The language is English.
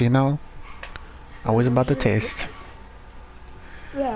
you know? Always about the taste. Yeah.